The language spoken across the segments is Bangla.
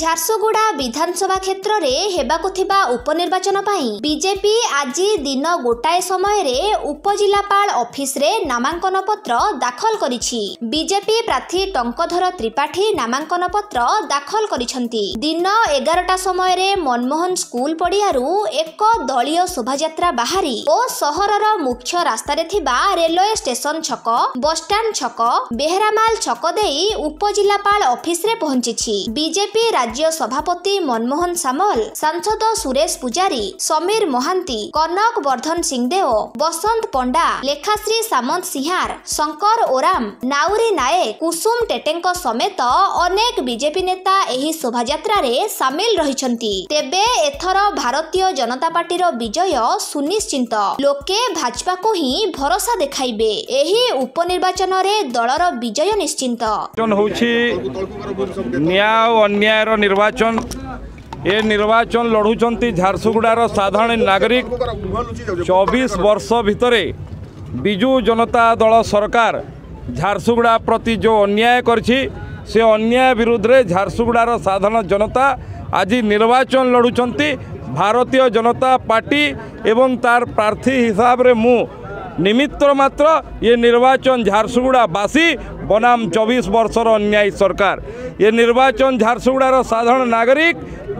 ଝାରସୁଗୁଡ଼ା ବିଧାନସଭା କ୍ଷେତ୍ରରେ ହେବାକୁ ଥିବା ଉପନିର୍ବାଚନ ପାଇଁ ବିଜେପି ଆଜି ଦିନ ଗୋଟାଏ ସମୟରେ ଉପଜିଲ୍ଲାପାଳ ଅଫିସରେ ନାମାଙ୍କନ ପତ୍ର ଦାଖଲ କରିଛି ବିଜେପି ପ୍ରାର୍ଥୀ ଟଙ୍କଧର ତ୍ରିପାଠୀ ନାମାଙ୍କନ ପତ୍ର ଦାଖଲ କରିଛନ୍ତି ଦିନ ଏଗାରଟା ସମୟରେ ମନମୋହନ ସ୍କୁଲ ପଡ଼ିଆରୁ ଏକ ଦଳୀୟ ଶୋଭାଯାତ୍ରା ବାହାରି ଓ ସହରର ମୁଖ୍ୟ ରାସ୍ତାରେ ଥିବା ରେଲୱେ ଷ୍ଟେସନ ଛକ ବସ୍ଷ୍ଟାଣ୍ଡ ଛକ ବେହେରାମାଲ ଛକ ଦେଇ ଉପଜିଲ୍ଲାପାଳ ଅଫିସରେ ପହଞ୍ଚିଛି ବିଜେପି ରାଜ୍ୟ ସଭାପତି ମନମୋହନ ସାମଲ ସାଂସଦ ସୁରେଶ ପୂଜାରୀ ସମୀର ମହାନ୍ତି କନକ ବର୍ଦ୍ଧନ ସିଂଦେଓ ବସନ୍ତ ପଣ୍ଡା ଲେଖାଶ୍ରୀ ସାମନ୍ତ ସିଂହାର ଶଙ୍କର ଓରାମ ନାଉରି ନାୟକ କୁସୁମ ଟେଟେଙ୍କ ସମେତ ଅନେକ ବିଜେପି ନେତା ଏହି ଶୋଭାଯାତ୍ରାରେ ସାମିଲ ରହିଛନ୍ତି ତେବେ ଏଥର ଭାରତୀୟ ଜନତା ପାର୍ଟିର ବିଜୟ ସୁନିଶ୍ଚିତ ଲୋକେ ଭାଜପାକୁ ହିଁ ଭରସା ଦେଖାଇବେ ଏହି ଉପନିର୍ବାଚନରେ ଦଳର ବିଜୟ ନିଶ୍ଚିନ୍ତ ହେଉଛି ନ୍ୟାୟ ଅନ୍ୟାୟର এবার নির্বাচন এ নির্বাচন লড়ুচ্ছেন ঝারসুগুড়ার সাধারণ নাগরিক চবিশ বর্ষ ভিতরে বিজু জনতা দল সরকার ঝারসুগুড়া প্রতি যে অন্যায় করছি সে অন্যায় বিরুদ্ধে ঝারসুগুড়ার সাধারণ জনতা আজ নির্বাচন লড়ুচ্ছেন ভারতীয় জনতা পার্টি এবং তার প্রার্থী হিসাবে মু নিমিত্ত মাত্র ইয়ে নির্বাচন ঝারসুগুড়া বাসি বনাম চবিশ বর্ষর অন্যায় সরকার ইয়ে নির্বাচন ঝারসুগুড়ার সাধারণ নাগরিক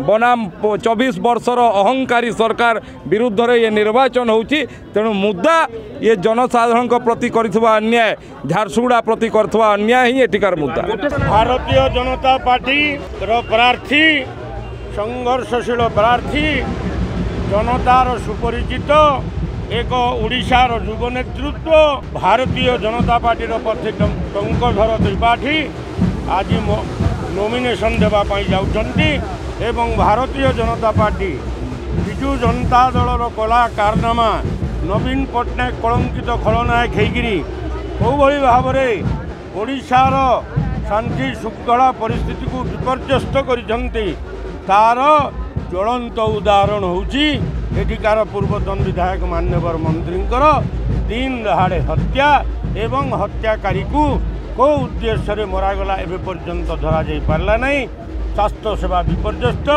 বনাম চবিশ বর্ষর অহংকারী সরকার বিরুদ্ধে ইয়ে নির্বাচন হচ্ছে তেমন মুদা ইয়ে জনসাধারণ প্রতি করে অন্যায় ঝারসুগুড়া প্রতি করে অন্যায় হি এটিকার মুদা ভারতীয় জনতা পার্টি প্রার্থী সংঘর্ষশীল প্রার্থী জনতার সুপরিচিত ଏକ ଓଡ଼ିଶାର ଯୁବ ନେତୃତ୍ୱ ଭାରତୀୟ ଜନତା ପାର୍ଟିର ପ୍ରତିଷ୍ଠ ଟଙ୍କଧର ତ୍ରିପାଠୀ ଆଜି ନୋମିନେସନ୍ ଦେବା ପାଇଁ ଯାଉଛନ୍ତି ଏବଂ ଭାରତୀୟ ଜନତା ପାର୍ଟି ବିଜୁ ଜନତା ଦଳର କଳା କାରନାମା ନବୀନ ପଟ୍ଟନାୟକ କଳଙ୍କିତ ଖଳନାୟକ ହେଇକିରି କେଉଁଭଳି ଭାବରେ ଓଡ଼ିଶାର ଶାନ୍ତି ଶୃଙ୍ଖଳା ପରିସ୍ଥିତିକୁ ବିପର୍ଯ୍ୟସ୍ତ କରିଛନ୍ତି ତାର ଜ୍ୱଳନ୍ତ ଉଦାହରଣ ହେଉଛି এটিকার পূর্বতন বিধায়ক মান্যবর মন্ত্রীঙ্কর দিন দহাড়ে হত্যা এবং হত্যাকারী কু উদ্দেশ্যে মরাগলা এবে পর্যন্ত ধরা যাই পারা নাই স্বাস্থ্য সেবা বিপর্যস্ত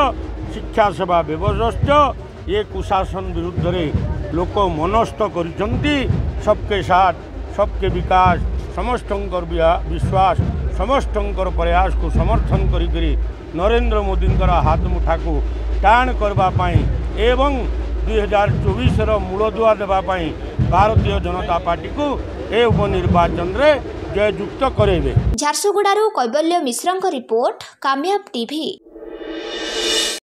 শিক্ষা সেবা বিপর্যস্ত এ কুশাসন বিরুদ্ধে লোক মনস্থ করছেন সবকে সাথ সবকে বিকাশ ସମସ୍ତଙ୍କର ବିଶ୍ୱାସ ସମସ୍ତଙ୍କର ପ୍ରୟାସକୁ ସମର୍ଥନ କରିକରି ନରେନ୍ଦ୍ର ମୋଦିଙ୍କର ହାତ ମୁଠାକୁ ଟାଣ টাণ করা এবং ଦୁଇ ହଜାର ଚବିଶର ମୂଳଦୁଆ ଦେବା ପାଇଁ ଭାରତୀୟ ଜନତା ପାର୍ଟିକୁ ଏ ଉପନିର୍ବାଚନରେ ଜୟଯୁକ୍ତ କରେଇବେ ଝାରସୁଗୁଡ଼ାରୁ କୈବଲ୍ୟ ମିଶ୍ରଙ୍କ ରିପୋର୍ଟ କାମିଆବ ଟିଭି